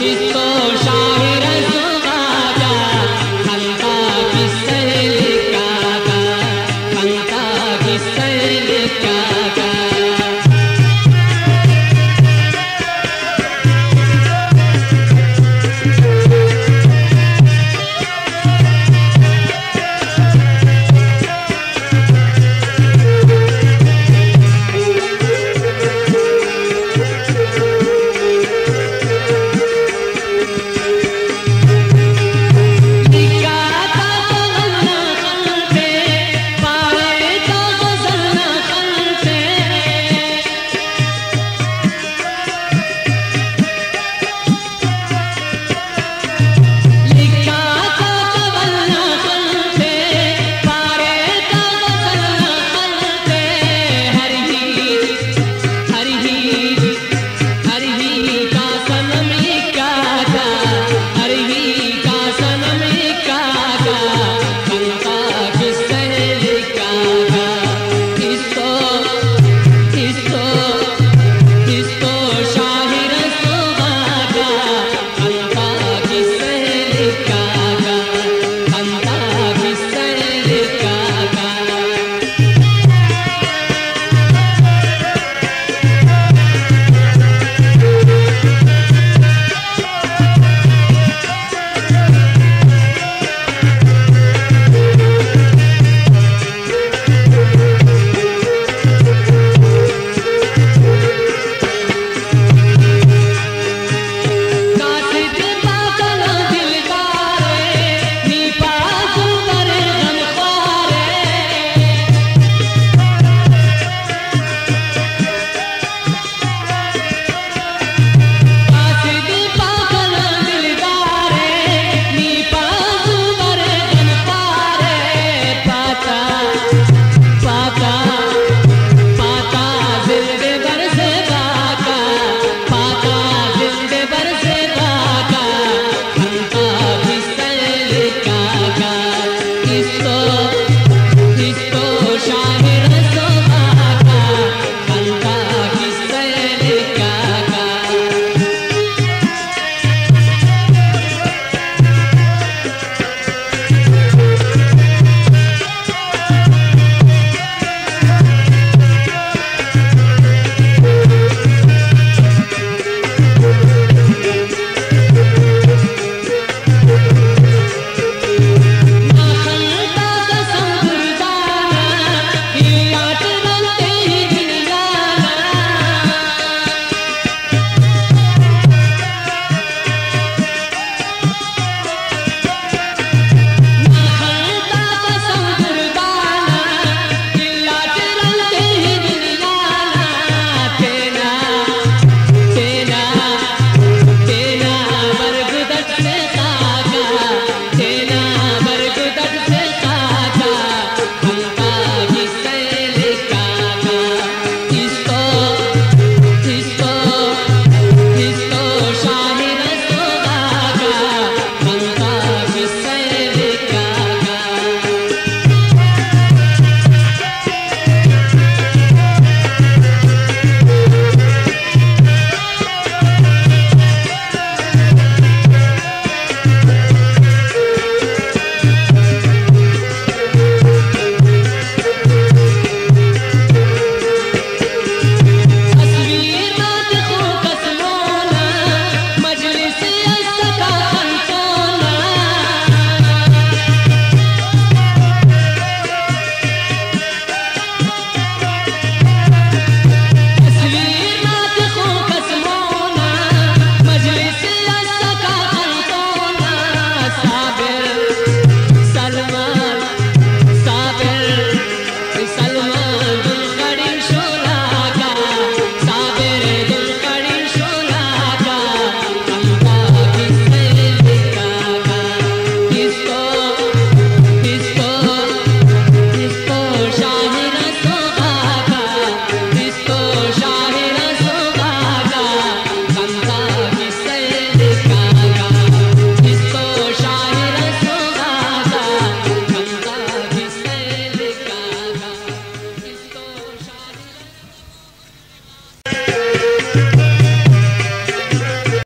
Cristo.